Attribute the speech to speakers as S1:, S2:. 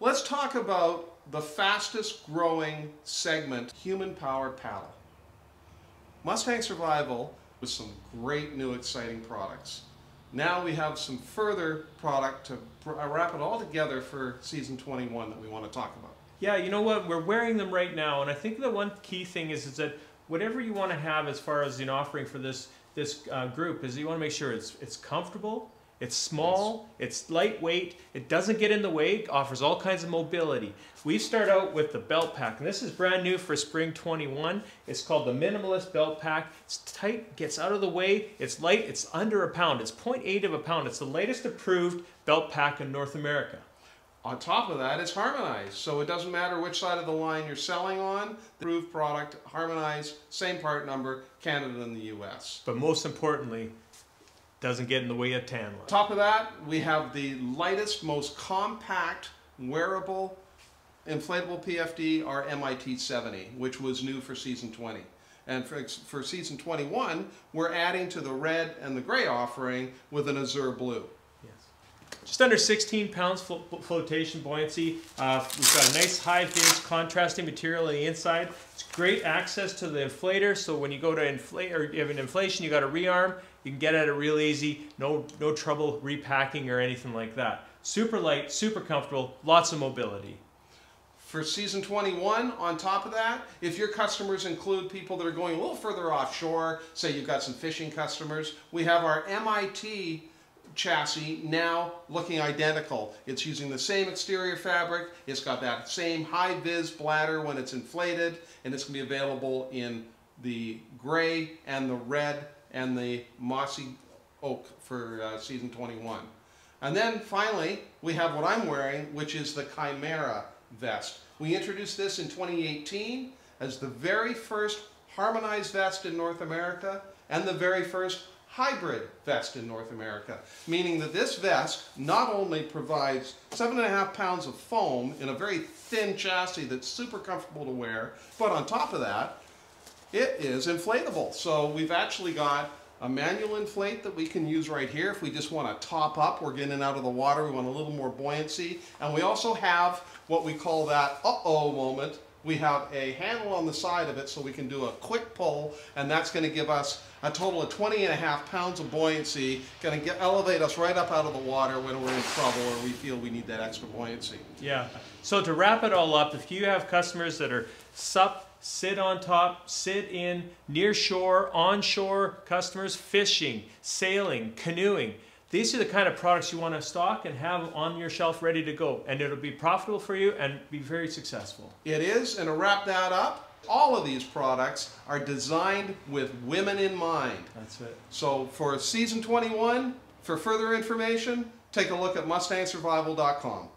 S1: Let's talk about the fastest growing segment, human powered paddle. Mustang Survival with some great new exciting products. Now we have some further product to wrap it all together for season 21 that we want to talk about.
S2: Yeah, you know what? We're wearing them right now, and I think the one key thing is, is that whatever you want to have as far as an offering for this this uh, group is you want to make sure it's it's comfortable, it's small, it's lightweight, it doesn't get in the way, offers all kinds of mobility. We start out with the belt pack, and this is brand new for spring 21. It's called the Minimalist Belt Pack. It's tight, gets out of the way, it's light, it's under a pound. It's 0.8 of a pound. It's the latest approved belt pack in North America.
S1: On top of that, it's harmonized, so it doesn't matter which side of the line you're selling on. The approved product, harmonized, same part number, Canada and the US.
S2: But most importantly, doesn't get in the way of tan line.
S1: Top of that, we have the lightest, most compact, wearable, inflatable PFD, our MIT 70, which was new for season 20. And for, for season 21, we're adding to the red and the gray offering with an azure blue.
S2: Just under 16 pounds flotation buoyancy. Uh, we've got a nice high vis contrasting material on the inside. It's great access to the inflator, so when you go to inflate or you have an inflation, you got a rearm, you can get at it real easy. No, no trouble repacking or anything like that. Super light, super comfortable, lots of mobility.
S1: For season 21, on top of that, if your customers include people that are going a little further offshore, say you've got some fishing customers, we have our MIT chassis now looking identical. It's using the same exterior fabric, it's got that same high-vis bladder when it's inflated, and it's going to be available in the gray and the red and the mossy oak for uh, season 21. And then finally, we have what I'm wearing, which is the Khimera vest. We introduced this in 2018 as the very first harmonized vest in North America and the very first hybrid vest in North America, meaning that this vest not only provides seven and a half pounds of foam in a very thin chassis that's super comfortable to wear, but on top of that, it is inflatable. So we've actually got a manual inflate that we can use right here if we just want to top up. We're getting out of the water. We want a little more buoyancy. And we also have what we call that uh-oh moment we have a handle on the side of it so we can do a quick pull and that's going to give us a total of 20 and a half pounds of buoyancy, going to get, elevate us right up out of the water when we're in trouble or we feel we need that extra buoyancy.
S2: Yeah. So to wrap it all up, if you have customers that are sup, sit on top, sit in, near shore, onshore customers, fishing, sailing, canoeing, these are the kind of products you want to stock and have on your shelf ready to go. And it'll be profitable for you and be very successful.
S1: It is. And to wrap that up, all of these products are designed with women in mind.
S2: That's it.
S1: So for season 21, for further information, take a look at mustangsurvival.com.